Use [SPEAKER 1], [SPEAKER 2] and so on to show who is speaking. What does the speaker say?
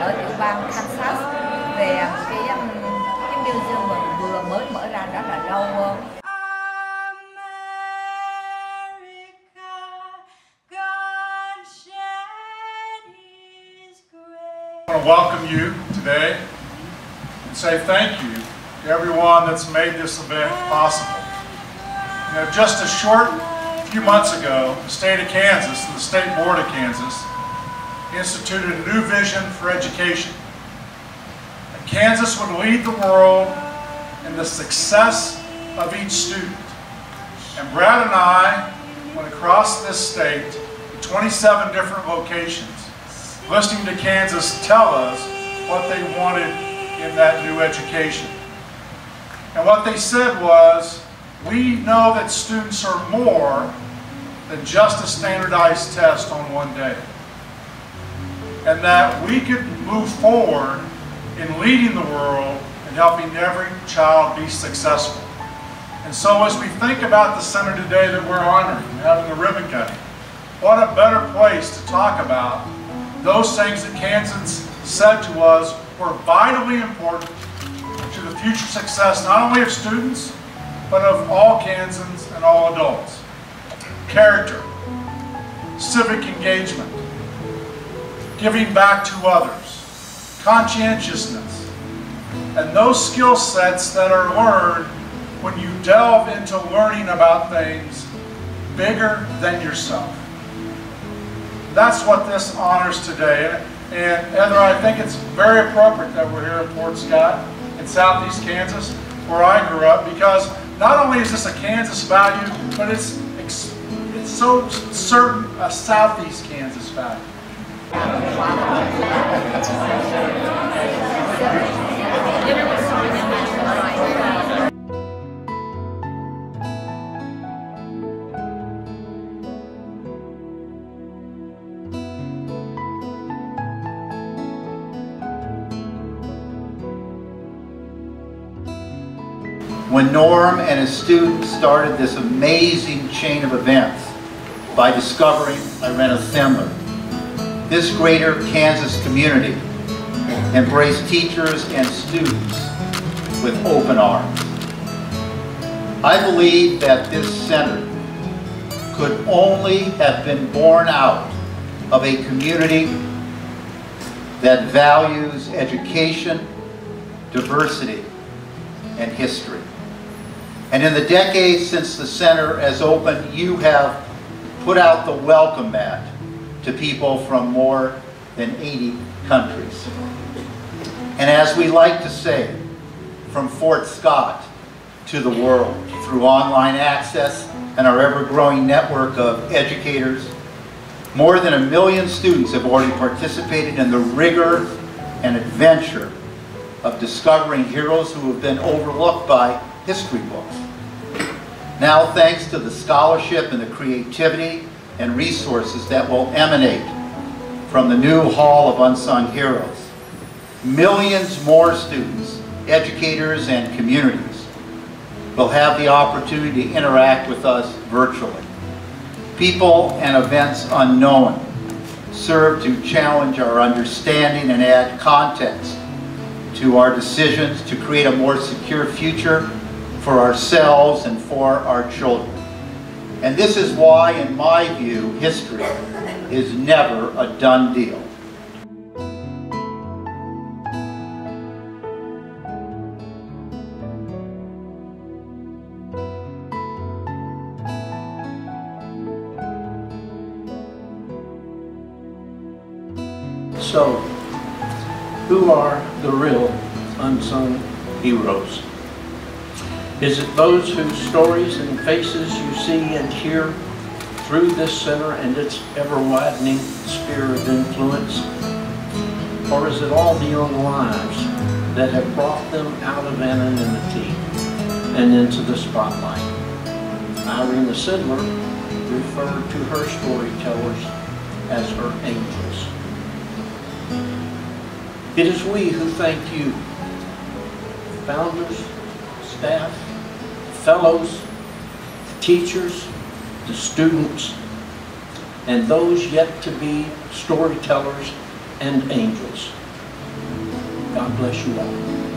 [SPEAKER 1] ở tiểu bang Kansas về cái um, cái museum mà vừa mới mở ra là lâu.
[SPEAKER 2] I want to welcome you today and say thank you to everyone that's made this event possible. You know, just a short few months ago, the state of Kansas and the State Board of Kansas instituted a new vision for education. That Kansas would lead the world in the success of each student. And Brad and I went across this state to 27 different locations listening to Kansas tell us what they wanted in that new education. And what they said was, we know that students are more than just a standardized test on one day. And that we could move forward in leading the world and helping every child be successful. And so as we think about the center today that we're honoring, having the ribbon cutting, what a better place to talk about those things that Kansans said to us were vitally important to the future success not only of students, but of all Kansans and all adults. Character, civic engagement, giving back to others, conscientiousness, and those skill sets that are learned when you delve into learning about things bigger than yourself. That's what this honors today. And, Heather, I think it's very appropriate that we're here at Fort Scott in southeast Kansas, where I grew up, because not only is this a Kansas value, but it's it's so certain a southeast Kansas value.
[SPEAKER 3] When Norm and his students started this amazing chain of events by discovering Irena Sendler. This greater Kansas community embraced teachers and students with open arms. I believe that this center could only have been born out of a community that values education, diversity, and history. And in the decades since the center has opened, you have put out the welcome mat to people from more than 80 countries. And as we like to say, from Fort Scott to the world, through online access and our ever-growing network of educators, more than a million students have already participated in the rigor and adventure of discovering heroes who have been overlooked by history books. Now, thanks to the scholarship and the creativity and resources that will emanate from the new Hall of Unsung Heroes, millions more students, educators, and communities will have the opportunity to interact with us virtually. People and events unknown serve to challenge our understanding and add context to our decisions to create a more secure future for ourselves and for our children. And this is why, in my view, history is never a done deal.
[SPEAKER 4] So, who are the real unsung heroes? Is it those whose stories and faces you see and hear through this center and its ever-widening sphere of influence? Or is it all the young lives that have brought them out of anonymity and into the spotlight? Irena Sendler referred to her storytellers as her angels. It is we who thank you, founders, staff, fellows, teachers, the students, and those yet to be storytellers and angels. God bless you all.